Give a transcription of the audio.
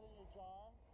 out of your jar.